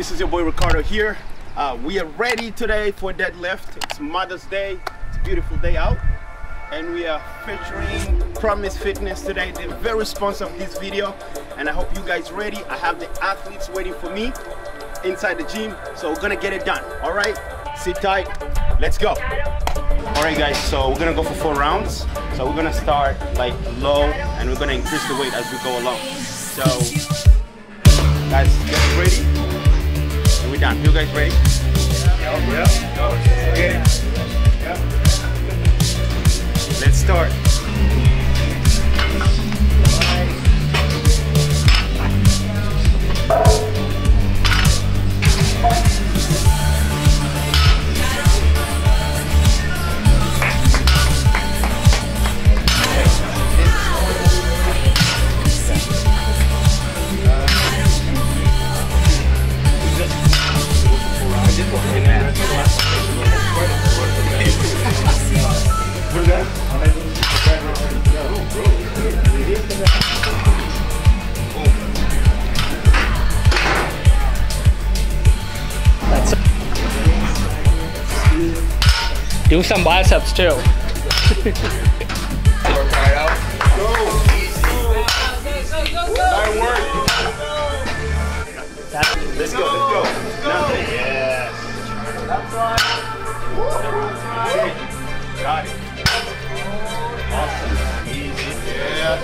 this is your boy Ricardo here. Uh, we are ready today for deadlift. It's Mother's Day. It's a beautiful day out. And we are featuring Promise Fitness today. They're very sponsor of this video. And I hope you guys ready. I have the athletes waiting for me inside the gym. So we're gonna get it done. All right, sit tight. Let's go. All right guys, so we're gonna go for four rounds. So we're gonna start like low and we're gonna increase the weight as we go along. So guys, get ready. Done. You guys ready? Let's Do some biceps too. Let's go, let's go. Nothing. Yes. Got it. Awesome. Easy. Yeah.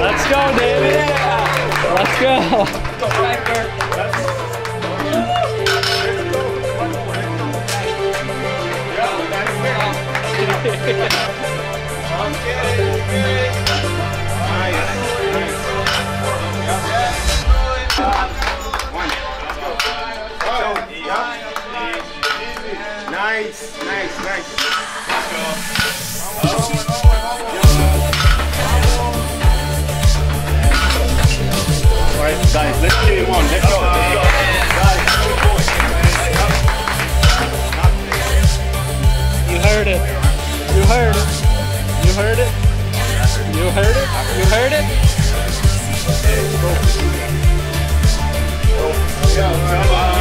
Let's go, David. Let's go. Nice, nice, nice. All heard it. You heard it. You heard it. Go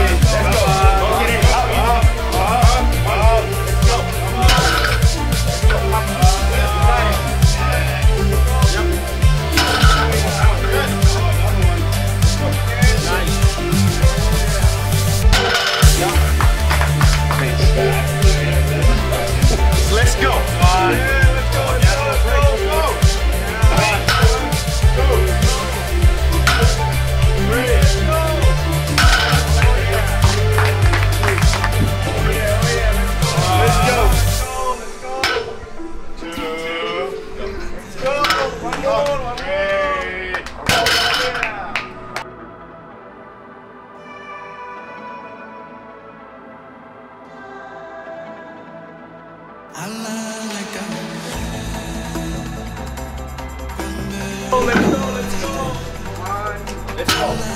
let's.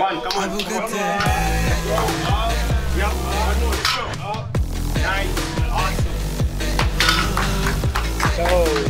One, come on.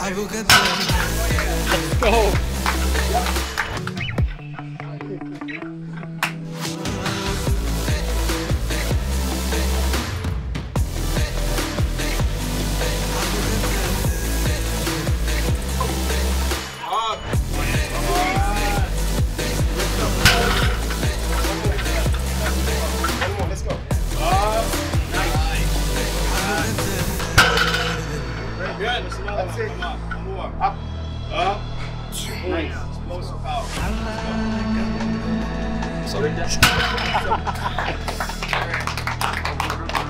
I will get there. Good. That's it. One more. Up. Up. Nice. Explosive power.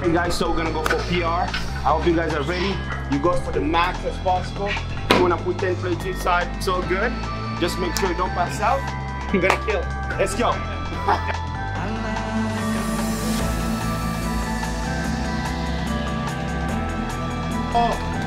Hey guys, so we're gonna go for PR. I hope you guys are ready. You go for the max as possible. You wanna put 10 plates inside, all good. Just make sure you don't pass out. You're gonna kill. Let's go. oh,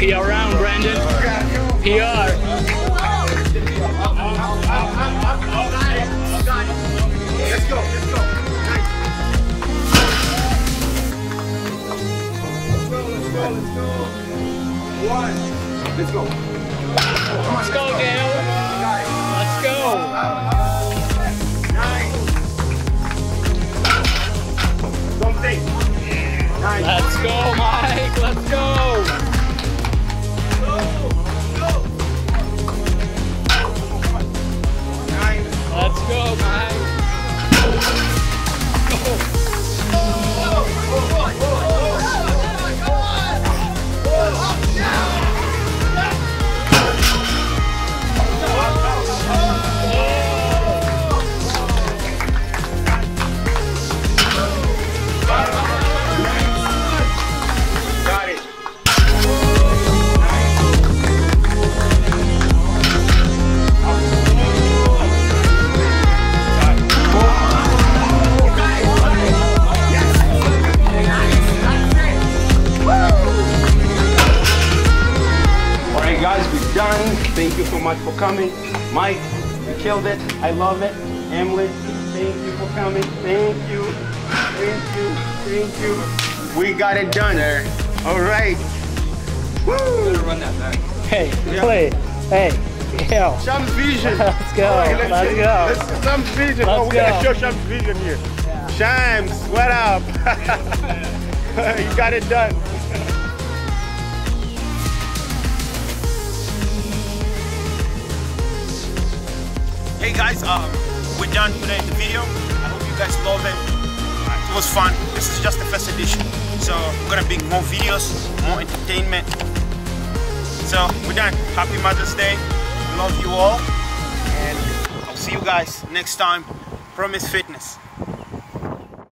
PR round, Brandon. PR. Let's go, let's go. Let's go. Let's go, Dale. Let's go. Nine. Don't think. Let's go, Mike. Let's go. Much for coming. Mike, you killed it. I love it. Emily, thank you for coming. Thank you. Thank you. Thank you. We got it done. there. All right. Woo! Hey, play. Hey, yo. Shams Vision. Let's go. All right, Let's go. Let's, Shams Vision. Let's oh, we gotta go. show Shams Vision here. Shams, what up? you got it done. Hey guys, um, we're done today the video. I hope you guys love it. It was fun. This is just the first edition. So we're gonna bring more videos, more entertainment. So we're done. Happy Mother's Day. Love you all. And I'll see you guys next time. Promise Fitness.